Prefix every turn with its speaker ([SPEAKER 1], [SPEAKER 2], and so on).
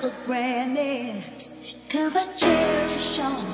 [SPEAKER 1] for granted. Cause I cherish all